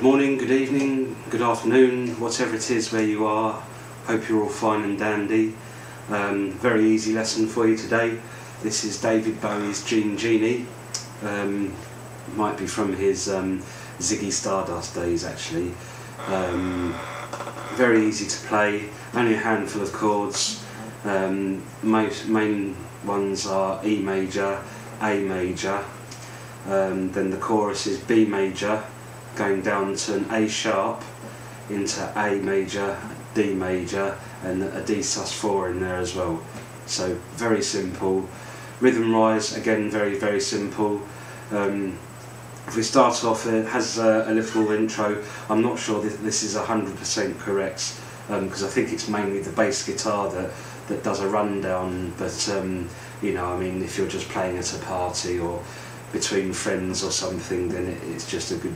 Good morning, good evening, good afternoon, whatever it is where you are. Hope you're all fine and dandy. Um, very easy lesson for you today. This is David Bowie's Jean Genie. Um, might be from his um, Ziggy Stardust days actually. Um, very easy to play, only a handful of chords. Um, most main ones are E major, A major, um, then the chorus is B major, going down to an A sharp, into A major, D major, and a D sus4 in there as well. So very simple. Rhythm wise, again, very, very simple. Um, if we start off, it has a, a little intro. I'm not sure that this is 100% correct because um, I think it's mainly the bass guitar that, that does a rundown. But um, you know, I mean, if you're just playing at a party or between friends or something, then it, it's just a good,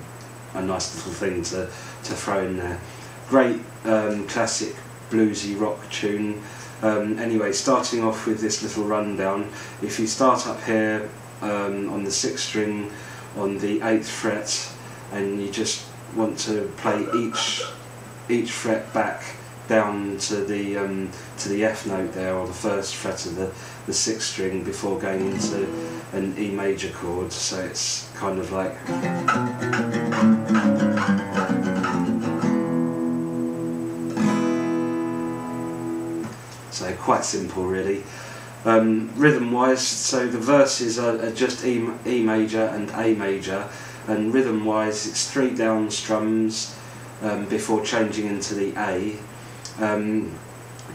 a nice little thing to, to throw in there. Great um, classic bluesy rock tune. Um, anyway, starting off with this little rundown, if you start up here um, on the sixth string on the eighth fret and you just want to play each each fret back down to the um, to the F note there or the first fret of the, the sixth string before going into an E major chord. So it's kind of like so quite simple really. Um, rhythm wise so the verses are, are just e, e major and A major and rhythm wise it's three down strums um, before changing into the A um,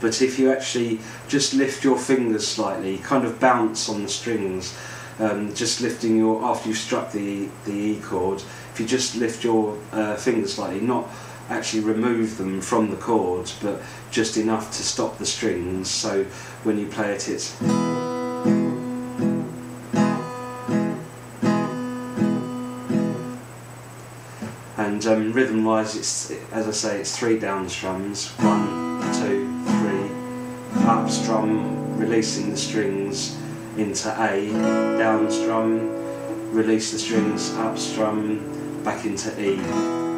but if you actually just lift your fingers slightly, kind of bounce on the strings, um, just lifting your after you've struck the the E chord, if you just lift your uh, fingers slightly, not actually remove them from the chords, but just enough to stop the strings. So when you play it, it's. And um, rhythm-wise, it's as I say, it's three down strums. One, two, three, up strum, releasing the strings into A, down strum, release the strings, up strum, back into E.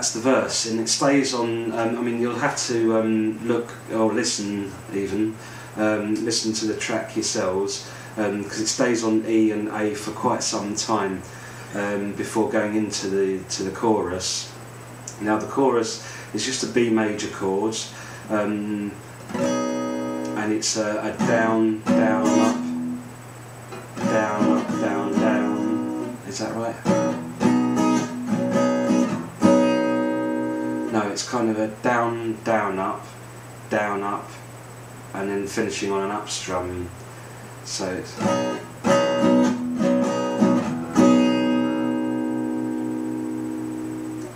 that's the verse, and it stays on. Um, I mean, you'll have to um, look or listen, even um, listen to the track yourselves, because um, it stays on E and A for quite some time um, before going into the to the chorus. Now, the chorus is just a B major chord, um, and it's a, a down, down, up, down, up, down, down. Is that right? No, it's kind of a down, down, up, down, up, and then finishing on an up strum. So it's.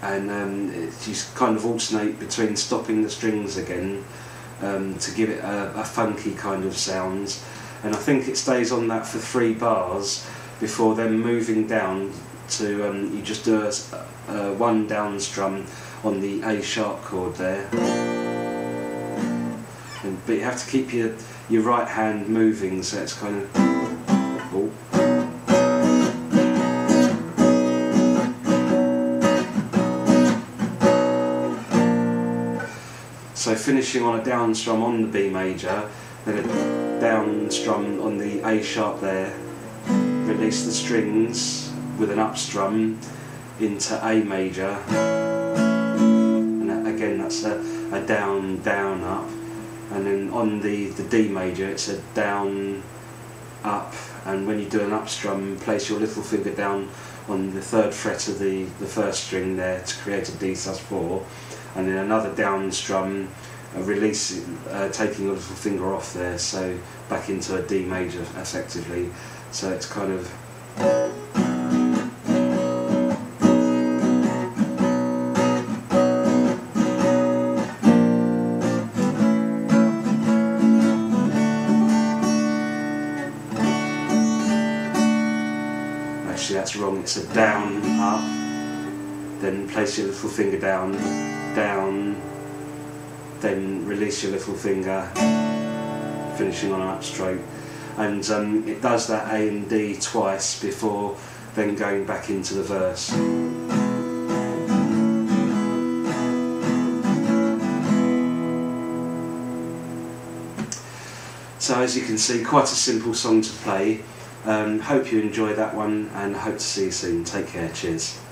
And um, it, you kind of alternate between stopping the strings again um, to give it a, a funky kind of sound. And I think it stays on that for three bars before then moving down to um, you just do a, a one down strum on the A sharp chord there. And, but you have to keep your, your right hand moving so it's kind of... Oh. So finishing on a down strum on the B major, then a down strum on the A sharp there, release the strings with an up strum into A major, and again that's a, a down, down, up. And then on the, the D major it's a down, up. And when you do an up strum, place your little finger down on the third fret of the, the first string there to create a D sus4. And then another down strum, uh, releasing, uh, taking your little finger off there, so back into a D major effectively. So it's kind of actually that's wrong, it's a down, up, then place your little finger down, down, then release your little finger, finishing on an upstroke. And um, it does that A and D twice before then going back into the verse. So as you can see, quite a simple song to play. Um, hope you enjoy that one and hope to see you soon. Take care. Cheers.